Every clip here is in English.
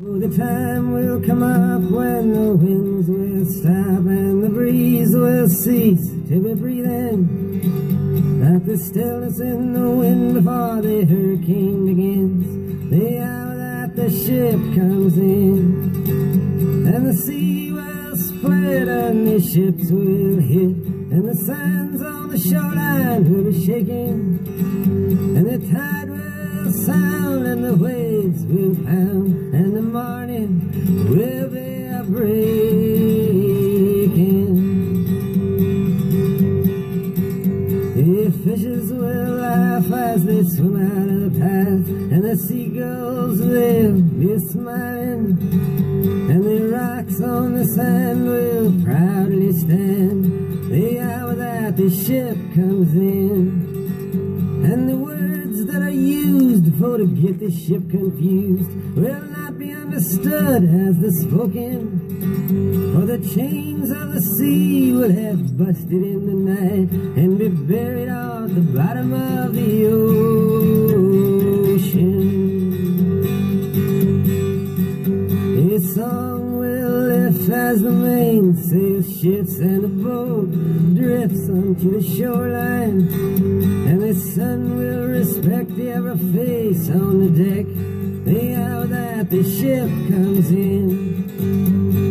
Oh, the time will come up when the winds will stop and the breeze will cease to be breathing. Like the stillness in the wind before the hurricane begins. The hour that the ship comes in. And the sea will split and the ships will hit. And the sands on the shoreline will be shaking. And the tide will sound and the waves will pound. As they swim out of the path, and the seagulls will be smiling, and the rocks on the sand will proudly stand the hour that the ship comes in. And the words that are used for to get the ship confused will not be understood as the spoken. For the chains of the sea would have busted in the night and be buried on the bottom of the ocean. A song will lift as the mainsail shifts and the boat drifts onto the shoreline. And the sun will respect the every face on the deck the hour that the ship comes in.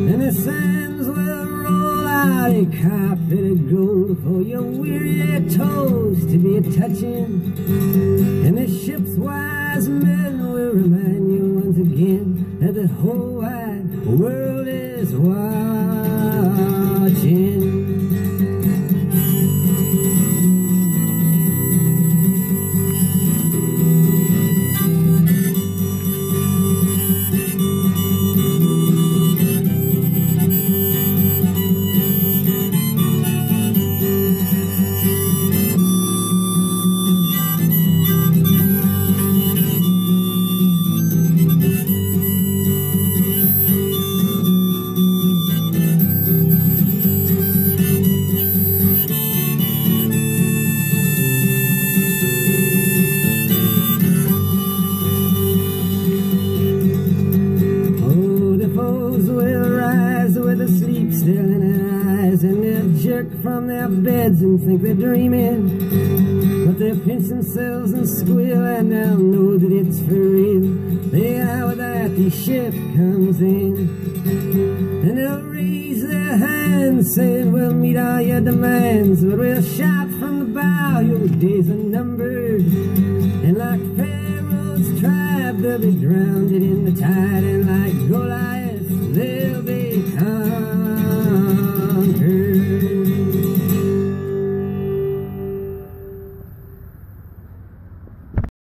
And the sands will roll out a carpet of gold for your weary toes to be touching. And the ship's wise men will remind you once again that the whole wide world is watching. Jerk from their beds and think they're dreaming. But they'll pinch themselves and squeal, and they'll know that it's for real. The hour that the ship comes in, and they'll raise their hands, saying, We'll meet all your demands, but we'll shout from the bow, Your days are numbered, and like Pharaoh's tribe, they'll be drowned in the tide